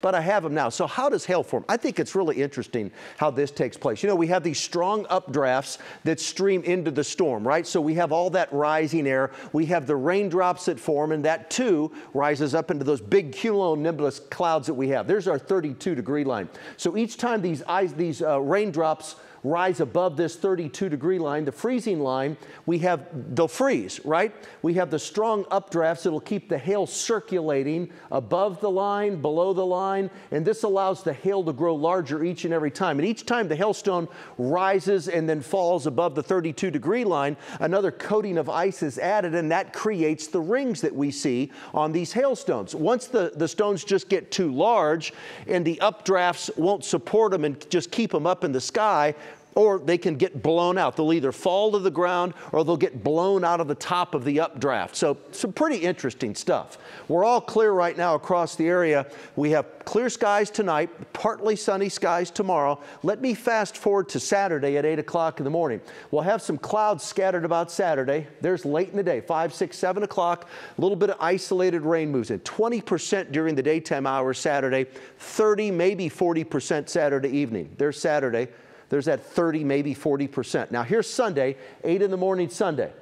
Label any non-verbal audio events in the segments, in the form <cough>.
but I have them now. So how does hail form? I think it's really interesting how this takes place. You know, we have these strong updrafts that stream into the storm, right? So we have all that rising air. We have the raindrops that form, and that too rises up into those big cumulonimbus clouds that we have. There's our 32 degree line. So each time these, these uh, raindrops rise above this 32 degree line, the freezing line, we have, they'll freeze, right? We have the strong updrafts that'll keep the hail circulating above the line, below the line, and this allows the hail to grow larger each and every time. And each time the hailstone rises and then falls above the 32 degree line, another coating of ice is added, and that creates the rings that we see on these hailstones. Once the, the stones just get too large and the updrafts won't support them and just keep them up in the sky, or they can get blown out. They'll either fall to the ground or they'll get blown out of the top of the updraft. So some pretty interesting stuff. We're all clear right now across the area. We have clear skies tonight, partly sunny skies tomorrow. Let me fast forward to Saturday at 8 o'clock in the morning. We'll have some clouds scattered about Saturday. There's late in the day, 5, 6, 7 o'clock. A little bit of isolated rain moves in. 20% during the daytime hours Saturday, 30, maybe 40% Saturday evening. There's Saturday there's that 30, maybe 40%. Now here's Sunday, 8 in the morning Sunday.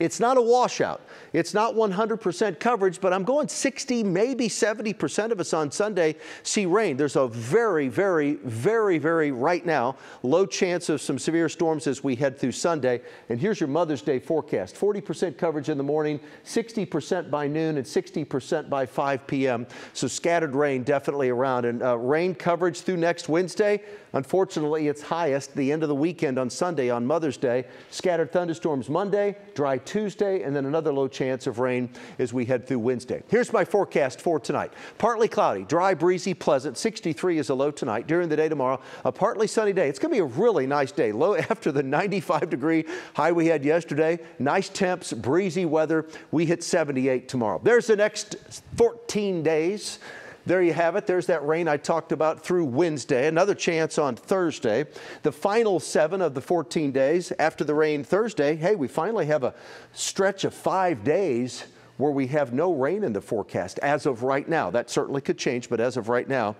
It's not a washout. It's not 100% coverage, but I'm going 60, maybe 70% of us on Sunday see rain. There's a very, very, very, very right now low chance of some severe storms as we head through Sunday. And here's your Mother's Day forecast 40% coverage in the morning, 60% by noon, and 60% by 5 p.m. So scattered rain definitely around. And uh, rain coverage through next Wednesday. Unfortunately, it's highest the end of the weekend on Sunday on Mother's Day. Scattered thunderstorms Monday, dry Tuesday, and then another low chance of rain as we head through Wednesday. Here's my forecast for tonight. Partly cloudy, dry, breezy, pleasant. 63 is a low tonight. During the day tomorrow, a partly sunny day. It's going to be a really nice day. Low <laughs> after the 95 degree high we had yesterday. Nice temps, breezy weather. We hit 78 tomorrow. There's the next 14 days. There you have it. There's that rain I talked about through Wednesday. Another chance on Thursday. The final seven of the 14 days after the rain Thursday. Hey, we finally have a stretch of five days where we have no rain in the forecast as of right now. That certainly could change, but as of right now,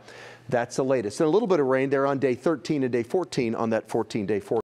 that's the latest. And a little bit of rain there on day 13 and day 14 on that 14 day forecast.